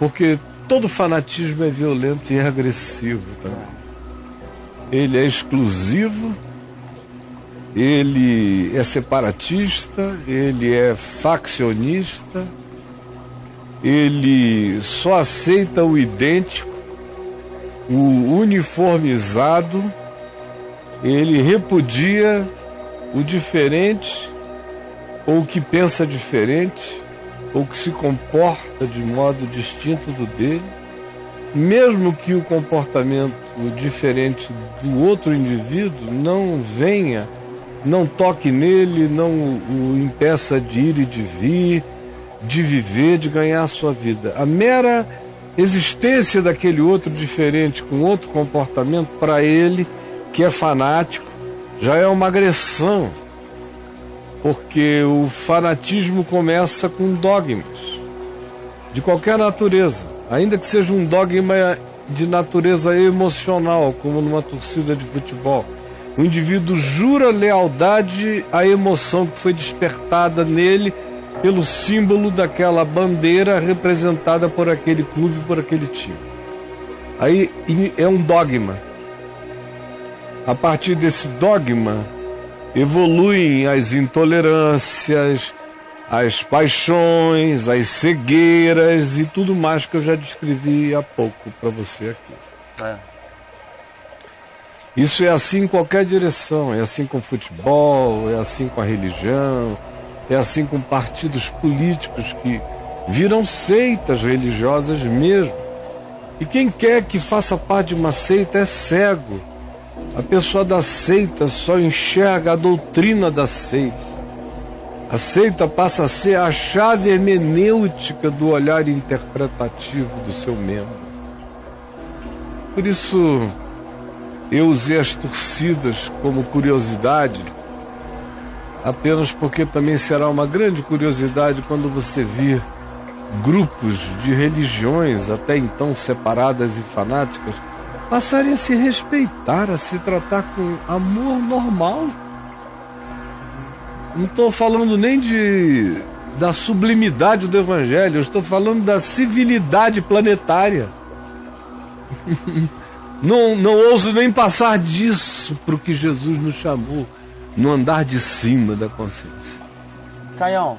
Porque todo fanatismo é violento e é agressivo também. Ele é exclusivo, ele é separatista, ele é faccionista, ele só aceita o idêntico, o uniformizado, ele repudia o diferente, ou que pensa diferente, ou que se comporta de modo distinto do dele, mesmo que o comportamento diferente do outro indivíduo não venha, não toque nele, não o impeça de ir e de vir, de viver, de ganhar a sua vida. A mera existência daquele outro diferente, com outro comportamento, para ele, que é fanático, já é uma agressão, porque o fanatismo começa com dogmas de qualquer natureza, ainda que seja um dogma de natureza emocional, como numa torcida de futebol. O indivíduo jura lealdade à emoção que foi despertada nele pelo símbolo daquela bandeira representada por aquele clube, por aquele time. Aí é um dogma. A partir desse dogma, evoluem as intolerâncias, as paixões, as cegueiras e tudo mais que eu já descrevi há pouco para você aqui. É. Isso é assim em qualquer direção, é assim com o futebol, é assim com a religião, é assim com partidos políticos que viram seitas religiosas mesmo. E quem quer que faça parte de uma seita é cego. A pessoa da seita só enxerga a doutrina da seita. A seita passa a ser a chave hermenêutica do olhar interpretativo do seu membro. Por isso, eu usei as torcidas como curiosidade, apenas porque também será uma grande curiosidade quando você vir grupos de religiões, até então separadas e fanáticas, passarem a se respeitar, a se tratar com amor normal. Não estou falando nem de da sublimidade do evangelho, eu estou falando da civilidade planetária. Não, não ouso nem passar disso para o que Jesus nos chamou, no andar de cima da consciência. Caião,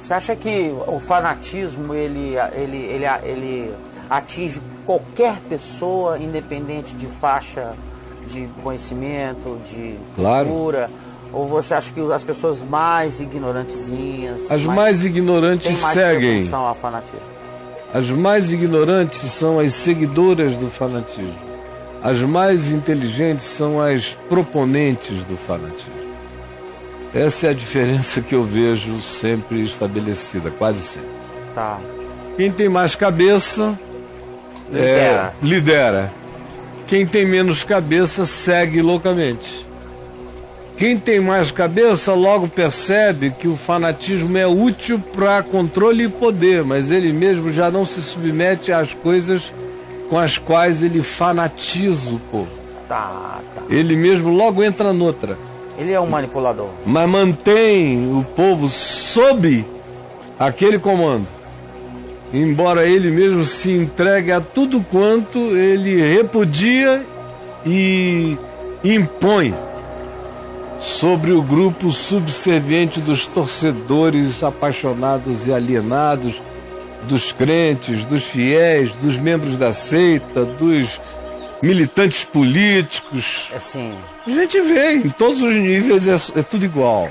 você acha que o fanatismo ele, ele, ele, ele atinge qualquer pessoa, independente de faixa de conhecimento, de claro. cultura? Ou você acha que as pessoas mais ignorantezinhas. As mais, mais ignorantes mais seguem. Ao fanatismo? As mais ignorantes são as seguidoras do fanatismo. As mais inteligentes são as proponentes do fanatismo. Essa é a diferença que eu vejo sempre estabelecida, quase sempre. Tá. Quem tem mais cabeça lidera. É, lidera. Quem tem menos cabeça segue loucamente. Quem tem mais cabeça logo percebe que o fanatismo é útil para controle e poder, mas ele mesmo já não se submete às coisas com as quais ele fanatiza o povo. Tá, tá. Ele mesmo logo entra noutra. Ele é um manipulador. Mas mantém o povo sob aquele comando. Embora ele mesmo se entregue a tudo quanto ele repudia e impõe sobre o grupo subserviente dos torcedores apaixonados e alienados dos crentes, dos fiéis, dos membros da seita, dos militantes políticos. Assim. A gente vê, em todos os níveis é, é tudo igual.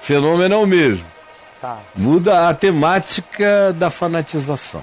Fenômeno é o mesmo. Tá. Muda a temática da fanatização.